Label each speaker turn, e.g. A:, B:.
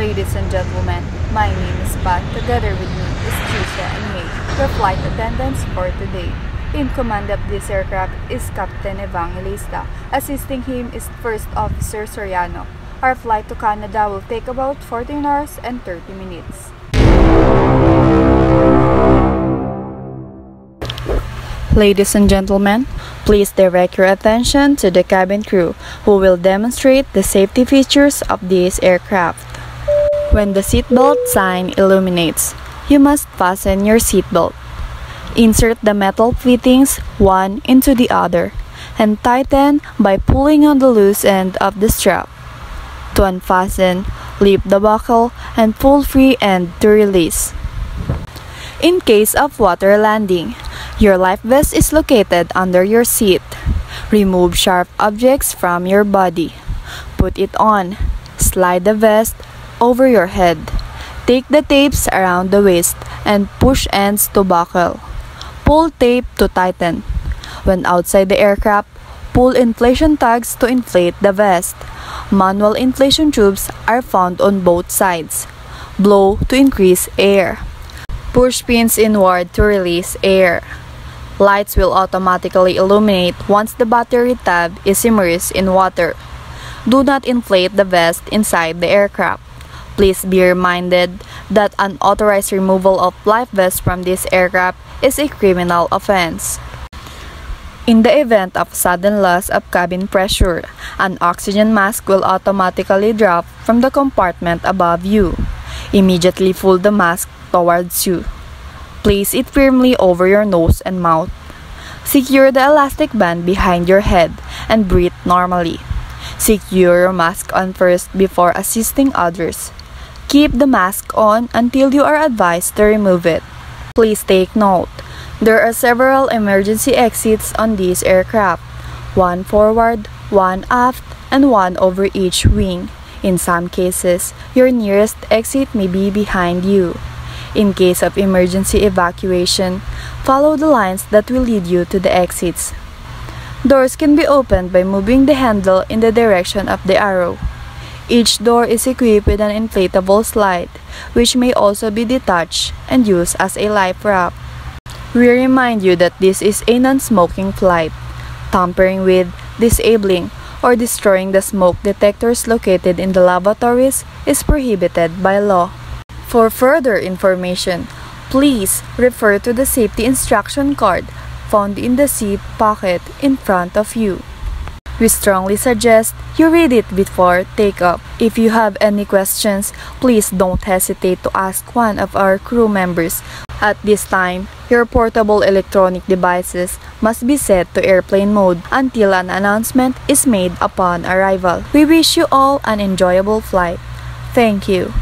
A: Ladies and gentlemen, my name is Pat. Together with me is Trisha and May, your flight attendants for today. In command of this aircraft is Captain Evangelista. Assisting him is First Officer Soriano. Our flight to Canada will take about 14 hours and 30 minutes. Ladies and gentlemen, please direct your attention to the cabin crew who will demonstrate the safety features of this aircraft. When the seatbelt sign illuminates, you must fasten your seatbelt. Insert the metal fittings one into the other and tighten by pulling on the loose end of the strap. To unfasten, lift the buckle and pull free end to release. In case of water landing, your life vest is located under your seat. Remove sharp objects from your body. Put it on. Slide the vest over your head. Take the tapes around the waist and push ends to buckle. Pull tape to tighten. When outside the aircraft, pull inflation tags to inflate the vest. Manual inflation tubes are found on both sides. Blow to increase air. Push pins inward to release air. Lights will automatically illuminate once the battery tab is immersed in water. Do not inflate the vest inside the aircraft. Please be reminded that unauthorized removal of life vests from this aircraft is a criminal offense. In the event of sudden loss of cabin pressure, an oxygen mask will automatically drop from the compartment above you. Immediately pull the mask towards you. Place it firmly over your nose and mouth. Secure the elastic band behind your head and breathe normally. Secure your mask on first before assisting others. Keep the mask on until you are advised to remove it. Please take note, there are several emergency exits on this aircraft. One forward, one aft, and one over each wing. In some cases, your nearest exit may be behind you. In case of emergency evacuation, follow the lines that will lead you to the exits. Doors can be opened by moving the handle in the direction of the arrow. Each door is equipped with an inflatable slide, which may also be detached and used as a life raft. We remind you that this is a non-smoking flight. Tampering with, disabling, or destroying the smoke detectors located in the lavatories is prohibited by law. For further information, please refer to the safety instruction card found in the seat pocket in front of you. We strongly suggest you read it before takeoff. If you have any questions, please don't hesitate to ask one of our crew members. At this time, your portable electronic devices must be set to airplane mode until an announcement is made upon arrival. We wish you all an enjoyable flight. Thank you.